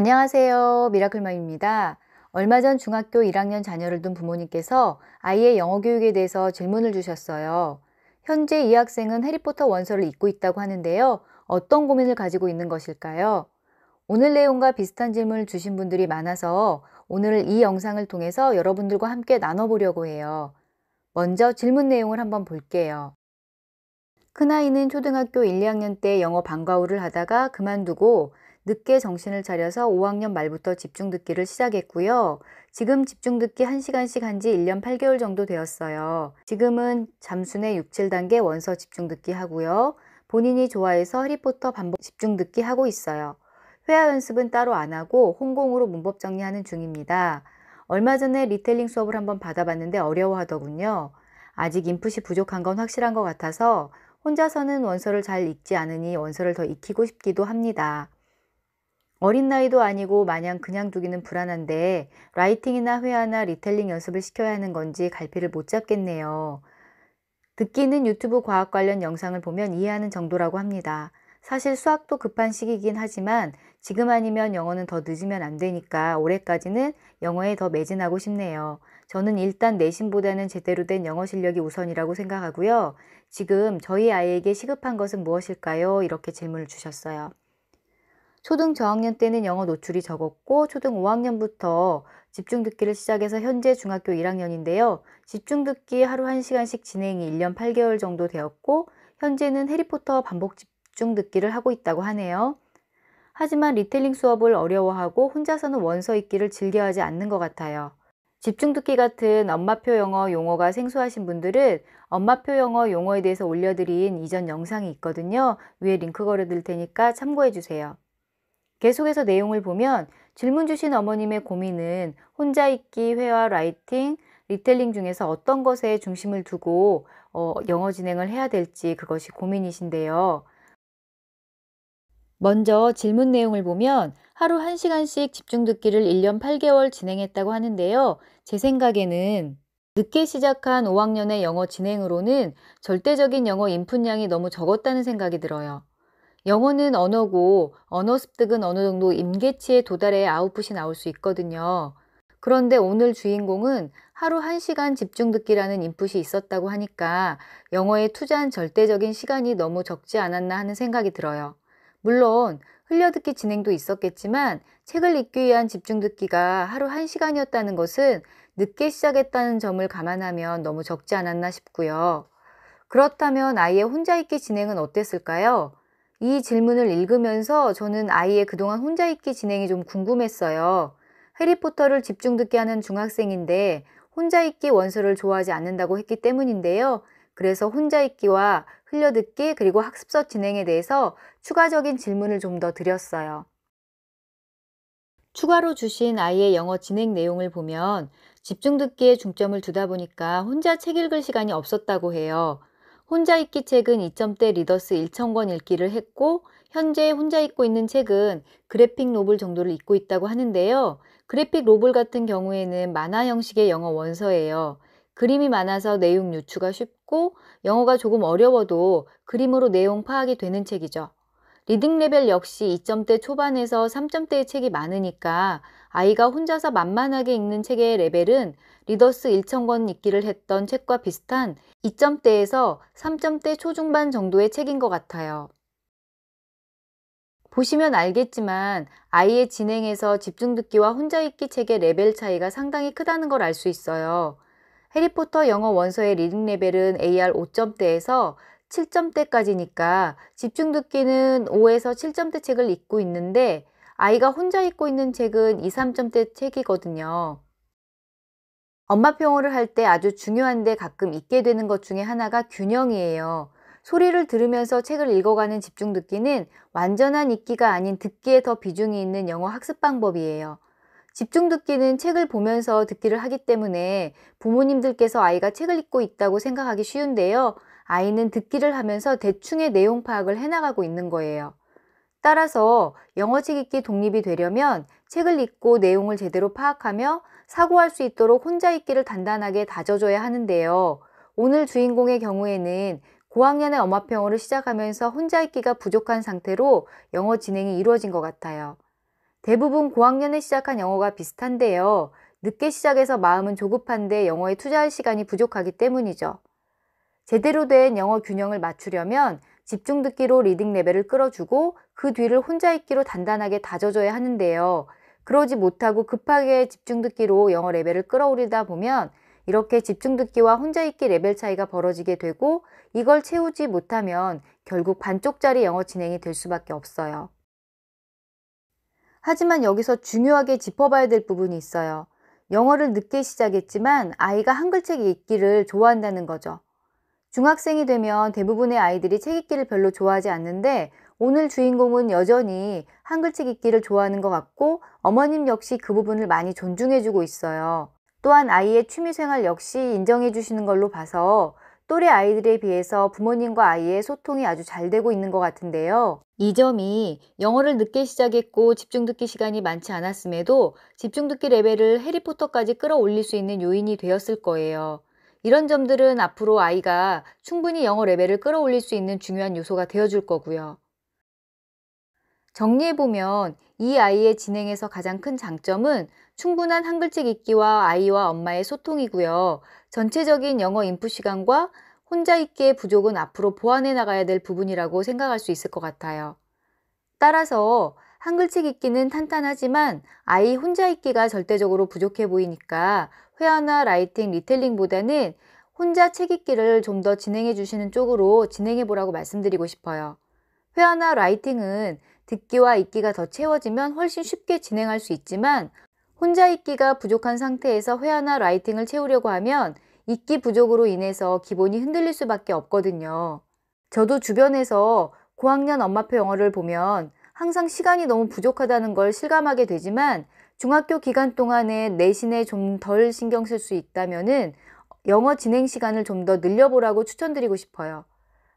안녕하세요. 미라클맘입니다. 얼마 전 중학교 1학년 자녀를 둔 부모님께서 아이의 영어 교육에 대해서 질문을 주셨어요. 현재 이 학생은 해리포터 원서를 읽고 있다고 하는데요. 어떤 고민을 가지고 있는 것일까요? 오늘 내용과 비슷한 질문을 주신 분들이 많아서 오늘 이 영상을 통해서 여러분들과 함께 나눠보려고 해요. 먼저 질문 내용을 한번 볼게요. 큰아이는 초등학교 1, 2학년 때 영어 방과후를 하다가 그만두고 늦게 정신을 차려서 5학년 말부터 집중 듣기를 시작했고요. 지금 집중 듣기 1시간씩 한 지 1년 8개월 정도 되었어요. 지금은 잠순의 6, 7단계 원서 집중 듣기 하고요. 본인이 좋아해서 해리포터 반복 집중 듣기 하고 있어요. 회화 연습은 따로 안 하고 홍공으로 문법 정리하는 중입니다. 얼마 전에 리텔링 수업을 한번 받아봤는데 어려워하더군요. 아직 인풋이 부족한 건 확실한 것 같아서 혼자서는 원서를 잘 읽지 않으니 원서를 더 익히고 싶기도 합니다. 어린 나이도 아니고 마냥 그냥 두기는 불안한데 writing이나 회화나 retelling 연습을 시켜야 하는 건지 갈피를 못 잡겠네요. 듣기는 유튜브 과학 관련 영상을 보면 이해하는 정도라고 합니다. 사실 수학도 급한 시기이긴 하지만 지금 아니면 영어는 더 늦으면 안 되니까 올해까지는 영어에 더 매진하고 싶네요. 저는 일단 내신보다는 제대로 된 영어 실력이 우선이라고 생각하고요. 지금 저희 아이에게 시급한 것은 무엇일까요? 이렇게 질문을 주셨어요. 초등 저학년 때는 영어 노출이 적었고 초등 5학년부터 집중 듣기를 시작해서 현재 중학교 1학년인데요. 집중 듣기 하루 1시간씩 진행이 1년 8개월 정도 되었고 현재는 해리포터 반복 집중 듣기를 하고 있다고 하네요. 하지만 리텔링 수업을 어려워하고 혼자서는 원서 읽기를 즐겨하지 않는 것 같아요. 집중 듣기 같은 엄마표 영어 용어가 생소하신 분들은 엄마표 영어 용어에 대해서 올려드린 이전 영상이 있거든요. 위에 링크 걸어둘 테니까 참고해 주세요. 계속해서 내용을 보면 질문 주신 어머님의 고민은 혼자 읽기, 회화, writing, retelling 중에서 어떤 것에 중심을 두고 어, 영어 진행을 해야 될지 그것이 고민이신데요. 먼저 질문 내용을 보면 하루 1시간씩 집중 듣기를 1년 8개월 진행했다고 하는데요. 제 생각에는 늦게 시작한 5학년의 영어 진행으로는 절대적인 영어 인풋량이 너무 적었다는 생각이 들어요. 영어는 언어고 언어 습득은 어느 정도 임계치에 도달해 아웃풋이 나올 수 있거든요. 그런데 오늘 주인공은 하루 1시간 집중 듣기라는 인풋이 있었다고 하니까 영어에 투자한 절대적인 시간이 너무 적지 않았나 하는 생각이 들어요. 물론 흘려듣기 진행도 있었겠지만 책을 읽기 위한 집중 듣기가 하루 1시간이었다는 것은 늦게 시작했다는 점을 감안하면 너무 적지 않았나 싶고요. 그렇다면 아이의 혼자 읽기 진행은 어땠을까요? 이 질문을 읽으면서 저는 아이의 그동안 혼자 읽기 진행이 좀 궁금했어요. 해리포터를 집중 듣게 하는 중학생인데 혼자 읽기 원서를 좋아하지 않는다고 했기 때문인데요. 그래서 혼자 읽기와 흘려듣기 그리고 학습서 진행에 대해서 추가적인 질문을 좀 더 드렸어요. 추가로 주신 아이의 영어 진행 내용을 보면 집중 듣기에 중점을 두다 보니까 혼자 책 읽을 시간이 없었다고 해요. 혼자 읽기 책은 2점대 readers 1천권 읽기를 했고 현재 혼자 읽고 있는 책은 graphic novel 정도를 읽고 있다고 하는데요. graphic novel 같은 경우에는 만화 형식의 영어 원서예요. 그림이 많아서 내용 유추가 쉽고 영어가 조금 어려워도 그림으로 내용 파악이 되는 책이죠. reading 레벨 역시 2점대 초반에서 3점대의 책이 많으니까 아이가 혼자서 만만하게 읽는 책의 레벨은 readers 1천권 읽기를 했던 책과 비슷한 2점대에서 3점대 초중반 정도의 책인 것 같아요. 보시면 알겠지만 아이의 진행에서 집중 듣기와 혼자 읽기 책의 레벨 차이가 상당히 크다는 걸 알 수 있어요. 해리포터 영어 원서의 reading 레벨은 AR 5점대에서 7점대까지니까 집중 듣기는 5에서 7점대 책을 읽고 있는데 아이가 혼자 읽고 있는 책은 2, 3점대 책이거든요. 엄마표 영어를 할 때 아주 중요한데 가끔 잊게 되는 것 중에 하나가 균형이에요. 소리를 들으면서 책을 읽어가는 집중 듣기는 완전한 읽기가 아닌 듣기에 더 비중이 있는 영어 학습 방법이에요. 집중 듣기는 책을 보면서 듣기를 하기 때문에 부모님들께서 아이가 책을 읽고 있다고 생각하기 쉬운데요. 아이는 듣기를 하면서 대충의 내용 파악을 해나가고 있는 거예요. 따라서 영어책 읽기 독립이 되려면 책을 읽고 내용을 제대로 파악하며 사고할 수 있도록 혼자 읽기를 단단하게 다져줘야 하는데요. 오늘 주인공의 경우에는 고학년의 엄마평어를 시작하면서 혼자 읽기가 부족한 상태로 영어 진행이 이루어진 것 같아요. 대부분 고학년에 시작한 영어가 비슷한데요. 늦게 시작해서 마음은 조급한데 영어에 투자할 시간이 부족하기 때문이죠. 제대로 된 영어 균형을 맞추려면 집중 듣기로 reading 레벨을 끌어주고 그 뒤를 혼자 읽기로 단단하게 다져줘야 하는데요. 그러지 못하고 급하게 집중 듣기로 영어 레벨을 끌어올리다 보면 이렇게 집중 듣기와 혼자 읽기 레벨 차이가 벌어지게 되고 이걸 채우지 못하면 결국 반쪽짜리 영어 진행이 될 수밖에 없어요. 하지만 여기서 중요하게 짚어봐야 될 부분이 있어요. 영어를 늦게 시작했지만 아이가 한글책 읽기를 좋아한다는 거죠. 중학생이 되면 대부분의 아이들이 책 읽기를 별로 좋아하지 않는데 오늘 주인공은 여전히 한글책 읽기를 좋아하는 것 같고 어머님 역시 그 부분을 많이 존중해주고 있어요. 또한 아이의 취미생활 역시 인정해주시는 걸로 봐서 또래 아이들에 비해서 부모님과 아이의 소통이 아주 잘 되고 있는 것 같은데요. 이 점이 영어를 늦게 시작했고 집중 듣기 시간이 많지 않았음에도 집중 듣기 레벨을 해리포터까지 끌어올릴 수 있는 요인이 되었을 거예요. 이런 점들은 앞으로 아이가 충분히 영어 레벨을 끌어올릴 수 있는 중요한 요소가 되어줄 거고요. 정리해보면 이 아이의 진행에서 가장 큰 장점은 충분한 한글책 읽기와 아이와 엄마의 소통이고요. 전체적인 영어 인풋 시간과 혼자 읽기의 부족은 앞으로 보완해 나가야 될 부분이라고 생각할 수 있을 것 같아요. 따라서 한글책 읽기는 탄탄하지만 아이 혼자 읽기가 절대적으로 부족해 보이니까 회화나 라이팅, 리텔링보다는 혼자 책 읽기를 좀 더 진행해 주시는 쪽으로 진행해 보라고 말씀드리고 싶어요. 회화나 라이팅은 듣기와 읽기가 더 채워지면 훨씬 쉽게 진행할 수 있지만 혼자 읽기가 부족한 상태에서 회화나 라이팅을 채우려고 하면 읽기 부족으로 인해서 기본이 흔들릴 수밖에 없거든요. 저도 주변에서 고학년 엄마표 영어를 보면 항상 시간이 너무 부족하다는 걸 실감하게 되지만 중학교 기간 동안에 내신에 좀 덜 신경 쓸 수 있다면은 영어 진행 시간을 좀 더 늘려보라고 추천드리고 싶어요.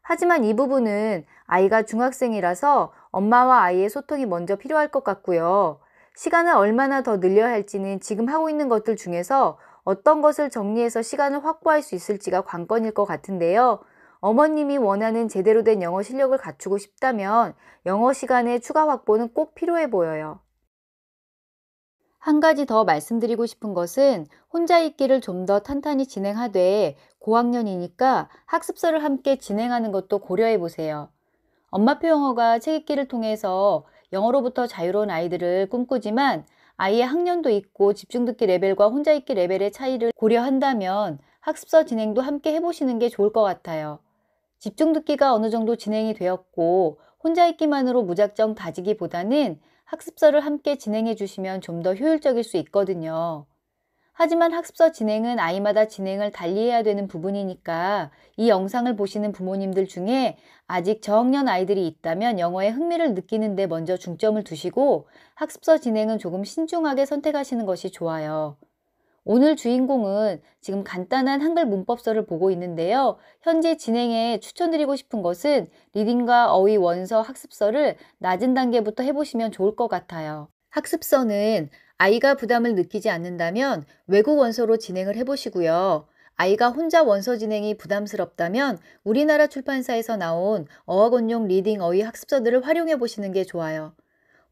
하지만 이 부분은 아이가 중학생이라서 엄마와 아이의 소통이 먼저 필요할 것 같고요. 시간을 얼마나 더 늘려야 할지는 지금 하고 있는 것들 중에서 어떤 것을 정리해서 시간을 확보할 수 있을지가 관건일 것 같은데요. 어머님이 원하는 제대로 된 영어 실력을 갖추고 싶다면 영어 시간의 추가 확보는 꼭 필요해 보여요. 한 가지 더 말씀드리고 싶은 것은 혼자 읽기를 좀 더 탄탄히 진행하되 고학년이니까 학습서를 함께 진행하는 것도 고려해 보세요. 엄마표 영어가 책 읽기를 통해서 영어로부터 자유로운 아이들을 꿈꾸지만 아이의 학년도 있고 집중 듣기 레벨과 혼자 읽기 레벨의 차이를 고려한다면 학습서 진행도 함께 해보시는 게 좋을 것 같아요. 집중 듣기가 어느 정도 진행이 되었고 혼자 읽기만으로 무작정 다지기보다는 학습서를 함께 진행해 주시면 좀 더 효율적일 수 있거든요. 하지만 학습서 진행은 아이마다 진행을 달리해야 되는 부분이니까 이 영상을 보시는 부모님들 중에 아직 저학년 아이들이 있다면 영어에 흥미를 느끼는데 먼저 중점을 두시고 학습서 진행은 조금 신중하게 선택하시는 것이 좋아요. 오늘 주인공은 지금 간단한 한글 문법서를 보고 있는데요. 현재 진행에 추천드리고 싶은 것은 리딩과 어휘 원서 학습서를 낮은 단계부터 해보시면 좋을 것 같아요. 학습서는 아이가 부담을 느끼지 않는다면 외국 원서로 진행을 해보시고요. 아이가 혼자 원서 진행이 부담스럽다면 우리나라 출판사에서 나온 어학원용 reading 어휘 학습서들을 활용해 보시는 게 좋아요.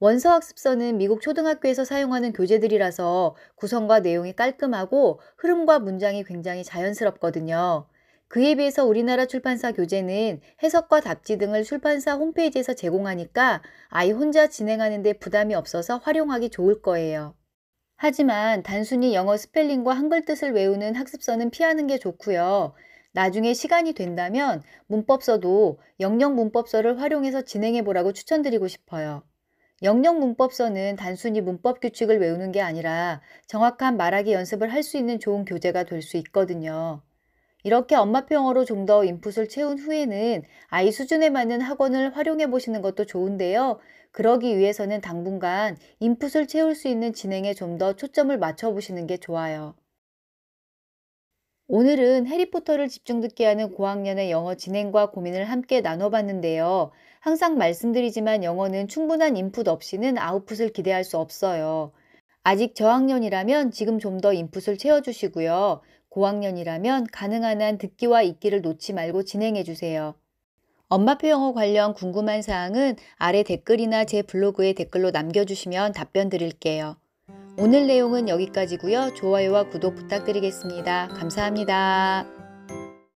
원서 학습서는 미국 초등학교에서 사용하는 교재들이라서 구성과 내용이 깔끔하고 흐름과 문장이 굉장히 자연스럽거든요. 그에 비해서 우리나라 출판사 교재는 해석과 답지 등을 출판사 홈페이지에서 제공하니까 아이 혼자 진행하는데 부담이 없어서 활용하기 좋을 거예요. 하지만 단순히 영어 스펠링과 한글 뜻을 외우는 학습서는 피하는 게 좋고요. 나중에 시간이 된다면 문법서도 영역 문법서를 활용해서 진행해 보라고 추천드리고 싶어요. 영역 문법서는 단순히 문법 규칙을 외우는 게 아니라 정확한 말하기 연습을 할 수 있는 좋은 교재가 될 수 있거든요. 이렇게 엄마표 영어로 좀 더 인풋을 채운 후에는 아이 수준에 맞는 학원을 활용해 보시는 것도 좋은데요. 그러기 위해서는 당분간 인풋을 채울 수 있는 진행에 좀 더 초점을 맞춰 보시는 게 좋아요. 오늘은 해리포터를 집중 듣게 하는 고학년의 영어 진행과 고민을 함께 나눠봤는데요. 항상 말씀드리지만 영어는 충분한 인풋 없이는 아웃풋을 기대할 수 없어요. 아직 저학년이라면 지금 좀 더 인풋을 채워주시고요. 고학년이라면 가능한 한 듣기와 읽기를 놓지 말고 진행해 주세요. 엄마표 영어 관련 궁금한 사항은 아래 댓글이나 제 블로그에 댓글로 남겨주시면 답변 드릴게요. 오늘 내용은 여기까지고요. 좋아요와 구독 부탁드리겠습니다. 감사합니다.